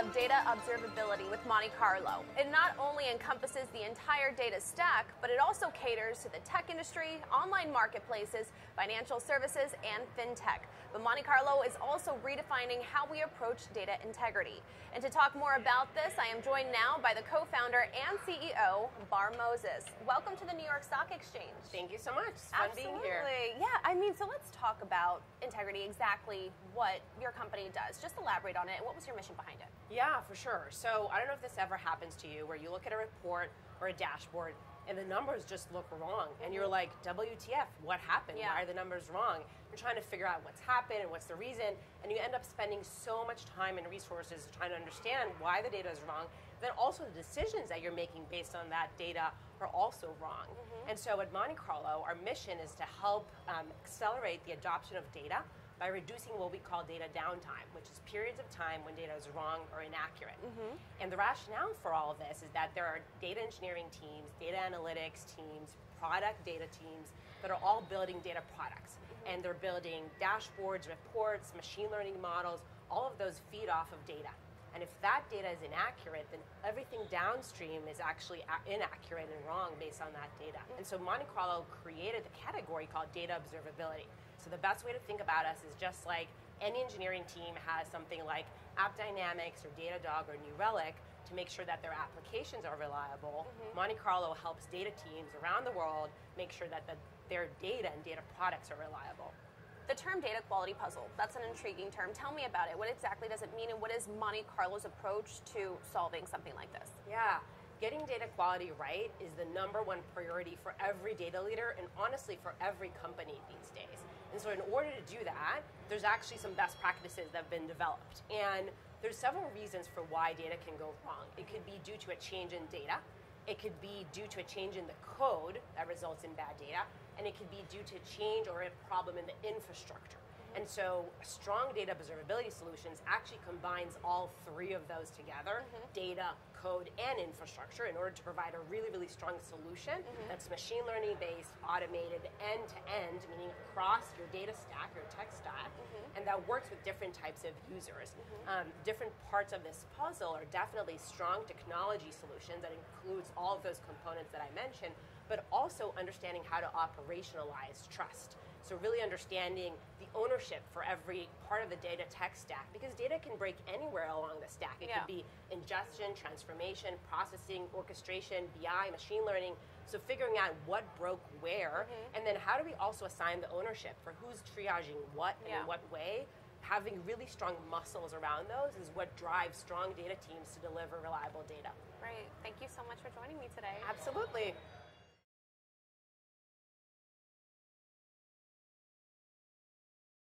of data observability with Monte Carlo. It not only encompasses the entire data stack, but it also caters to the tech industry, online marketplaces, financial services, and fintech. But Monte Carlo is also redefining how we approach data integrity. And to talk more about this, I am joined now by the co founder and CEO, Barr Moses. Welcome to the New York Stock Exchange. Thank you so much. It's fun Absolutely. being here. Yeah, I mean, so let's talk about integrity, exactly what your company does. Just elaborate on it. What was your mission behind it? Yeah, for sure. So I don't know if this ever happens to you where you look at a report or a dashboard and the numbers just look wrong and you're like, WTF, what happened? Yeah. Why are the numbers wrong? You're trying to figure out what's happened and what's the reason, and you end up spending so much time and resources trying to understand why the data is wrong. Then also the decisions that you're making based on that data are also wrong. And so at Monte Carlo, our mission is to help um, accelerate the adoption of data by reducing what we call data downtime, which is periods of time when data is wrong or inaccurate. Mm-hmm. And the rationale for all of this is that there are data engineering teams, data analytics teams, product data teams that are all building data products. Mm-hmm. And they're building dashboards, reports, machine learning models, all of those feed off of data. And if that data is inaccurate, then everything downstream is actually a- inaccurate and wrong based on that data. Mm-hmm. And so Monte Carlo created the category called data observability. So the best way to think about us is just like any engineering team has something like AppDynamics or Datadog or New Relic to make sure that their applications are reliable. Mm-hmm. Monte Carlo helps data teams around the world make sure that the, their data and data products are reliable. The term data quality puzzle, that's an intriguing term. Tell me about it. What exactly does it mean, and what is Monte Carlo's approach to solving something like this? Yeah, getting data quality right is the number one priority for every data leader and honestly for every company these days. And so, in order to do that, there's actually some best practices that have been developed. And there's several reasons for why data can go wrong. It could be due to a change in data, it could be due to a change in the code that results in bad data, and it could be due to change or a problem in the infrastructure. And so, strong data observability solutions actually combines all three of those together mm-hmm. data, code, and infrastructure in order to provide a really, really strong solution mm-hmm. that's machine learning based, automated, end to end, meaning across your data stack, your tech stack, mm-hmm. and that works with different types of users. Um, different parts of this puzzle are definitely strong technology solutions that includes all of those components that I mentioned, but also understanding how to operationalize trust. So really understanding the ownership for every part of the data tech stack because data can break anywhere along the stack. It Yeah. could be ingestion, transformation, processing, orchestration, BI, machine learning. So figuring out what broke where mm-hmm. and then how do we also assign the ownership for who's triaging what and Yeah. in what way. Having really strong muscles around those is what drives strong data teams to deliver reliable data. Right. Thank you so much for joining me today. Absolutely.